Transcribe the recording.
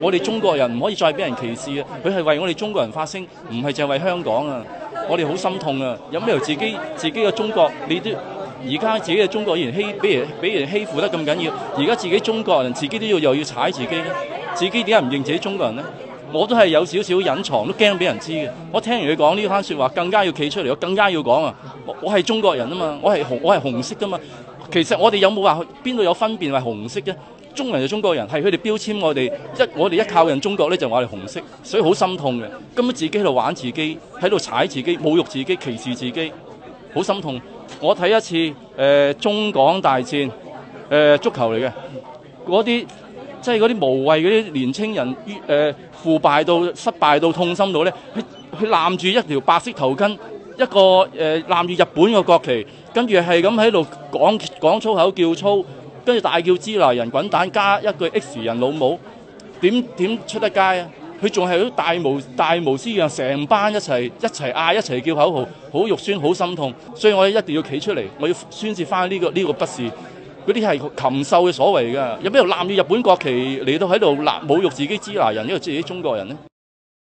我哋中國人唔可以再俾人歧視啊！佢係為我哋中國人發聲，唔係淨係為香港啊！我哋好心痛啊！有咩由自己自己嘅中國，你都而家自己嘅中國人欺，俾人俾人欺負得咁緊要，而家自己中國人自己都要又要踩自己咧，自己點解唔認自己中國人呢？我都係有少少隱藏，都驚俾人知嘅。我聽完佢講呢番説話，更加要企出嚟，我更加要講啊！我我係中國人啊嘛，我係紅我係紅色噶嘛。其實我哋有冇話邊度有分辨係紅色嘅？中人就中國人，係佢哋標籤我哋一，我哋一靠近中國咧就話我哋紅色，所以好心痛嘅。根本自己喺度玩自己，喺度踩自己，侮辱自己，歧視自己，好心痛。我睇一次誒、中港大戰誒、足球嚟嘅嗰啲，即係嗰啲無謂嗰啲年青人，誒、呃、腐敗到失敗到痛心到咧，佢佢攬住一條白色頭巾，一個誒攬住日本嘅國旗，跟住係咁喺度講講粗口叫粗。跟住大叫支那人滾蛋，加一句 X 人老母，點點出得街啊？佢仲係好大模大模斯樣，成班一齊一齊嗌一齊叫口號，好肉酸，好心痛。所以我一定要企出嚟，我要宣泄翻呢個呢個不是，嗰啲係禽獸嘅所為㗎。有邊度攬住日本國旗嚟到喺度攬侮辱自己支那人，因為自己中國人呢？